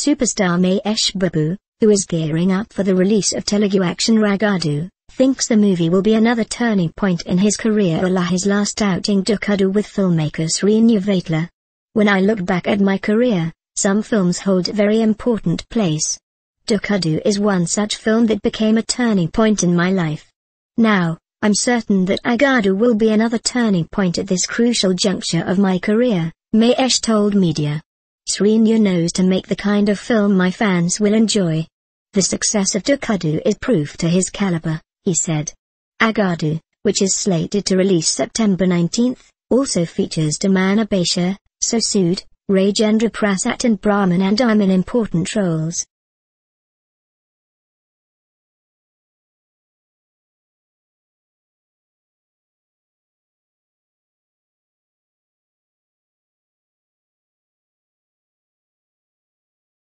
Superstar Mahesh Babu, who is gearing up for the release of Telugu action Aagadu, thinks the movie will be another turning point in his career a his last outing Dookudu with filmmaker Srinu Vaitla. When I look back at my career, some films hold a very important place. Dookudu is one such film that became a turning point in my life. Now, I'm certain that Aagadu will be another turning point at this crucial juncture of my career, Mahesh told media. Srinu knows to make the kind of film my fans will enjoy. The success of Dookudu is proof to his caliber, he said. Aagadu, which is slated to release September 19, also features Tamannaah Bhatia, Sosud, Rajendra Prasad and Brahmanandam in important roles.